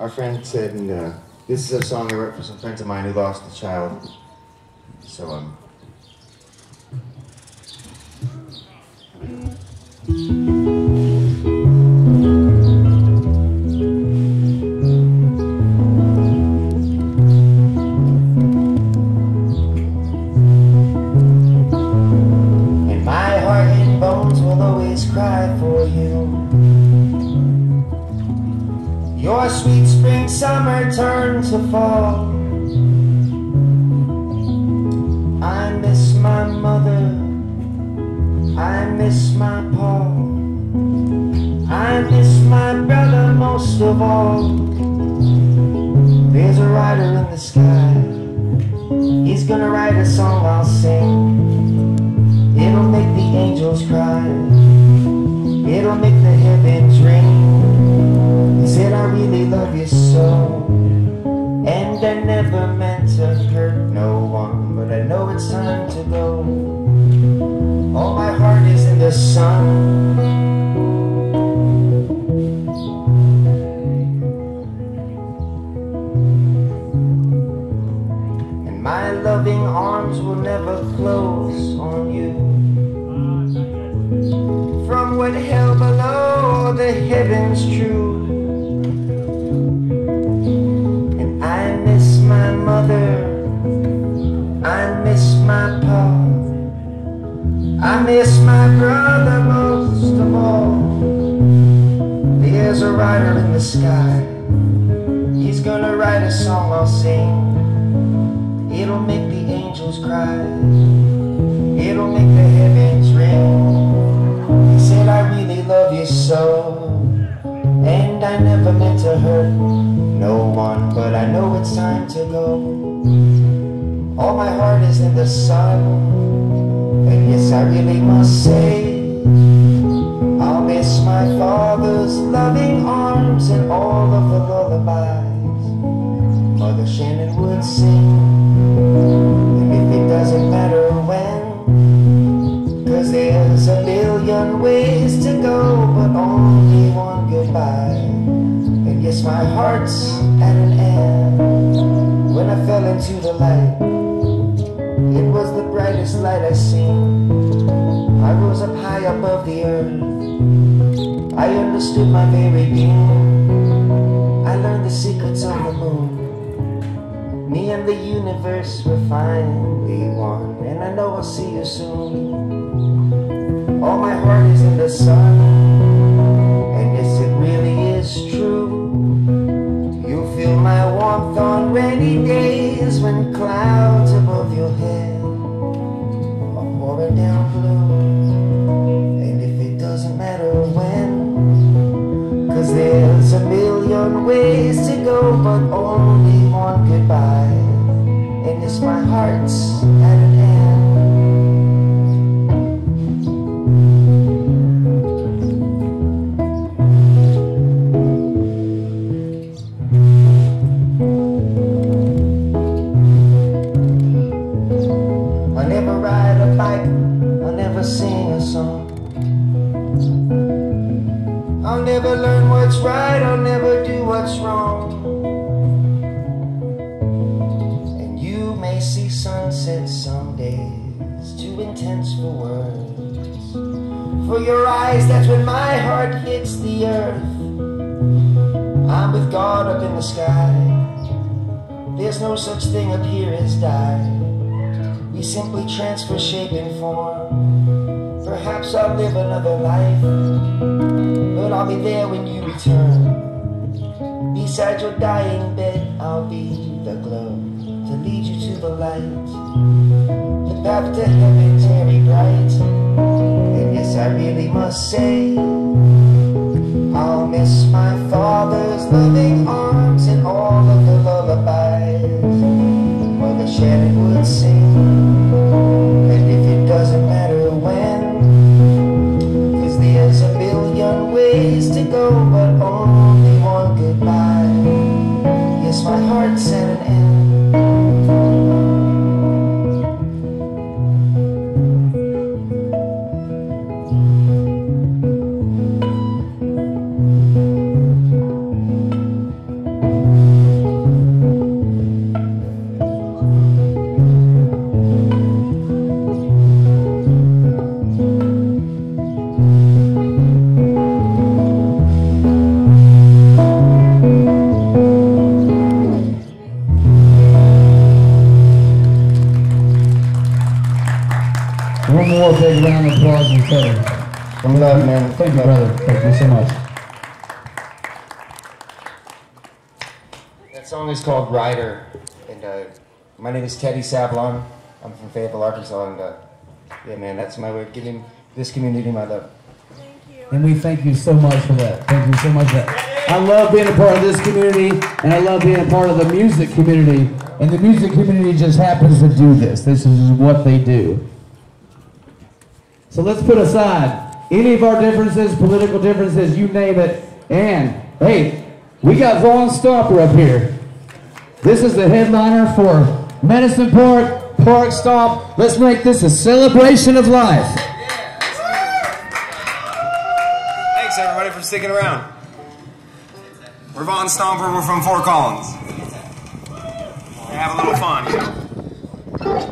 our friend said, and uh, this is a song I wrote for some friends of mine who lost a child. So, um. And my heart and bones will always cry for Your sweet spring summer turned to fall. I miss my mother. I miss my Paul. I miss my brother most of all. There's a rider in the sky. He's gonna write a song I'll sing. It'll make the angels cry. Love you so. And I never meant to hurt no one, but I know it's time to go. All my heart is in the sun. And my loving arms will never close on you. From what hell below the heavens true. My pa. I miss my brother most of all. There's a rider in the sky. He's gonna write a song I'll sing. It'll make the angels cry. It'll make the heavens ring. He said, I really love you so. And I never meant to hurt no one, but I know it's time to go. All my heart is in the sun. And yes, I really must say, I'll miss my father's loving arms and all of the lullabies Mother Shannon would sing. And if it doesn't matter when, cause there's a million ways to go, but only one goodbye. And yes, my heart's at an end when I fell into the light. It was the brightest light I seen. I rose up high above the earth. I understood my very being. I learned the secrets of the moon. Me and the universe were finally one, and I know I'll see you soon. All my heart is in the sun, when, cause there's a million ways to go, but only one goodbye. And it's my heart's at an end. I'll never ride a bike, I'll never sing a song. Never learn what's right, I'll never do what's wrong. And you may see sunsets some days, too intense for words. For your eyes, that's when my heart hits the earth. I'm with God up in the sky. There's no such thing up here as die. We simply transfer shape and form. Perhaps I'll live another life, I'll be there when you return. Beside your dying bed, I'll be the glow to lead you to the light. The path to heaven very bright. And yes, I really must say, I'll miss my father's loving arms and all of the lullabies. Mother Shannon would sing. Yes, real big round of applause for Teddy. Some love, man. Thank you, brother. Thank you so much. That song is called Ryder, and uh, my name is Teddy Sablon. I'm from Fayetteville, Arkansas, and uh, yeah, man, that's my way of giving this community my love. And we thank you so much for that. Thank you so much for that. I love being a part of this community, and I love being a part of the music community. And the music community just happens to do this. This is what they do. So let's put aside any of our differences, political differences, you name it. And, hey, we got Vaughn Stomper up here. This is the headliner for Medicine Park, Parkstomp. Let's make this a celebration of life. Thanks everybody for sticking around. We're Vaughn Stomper, we're from Fort Collins. We have a little fun.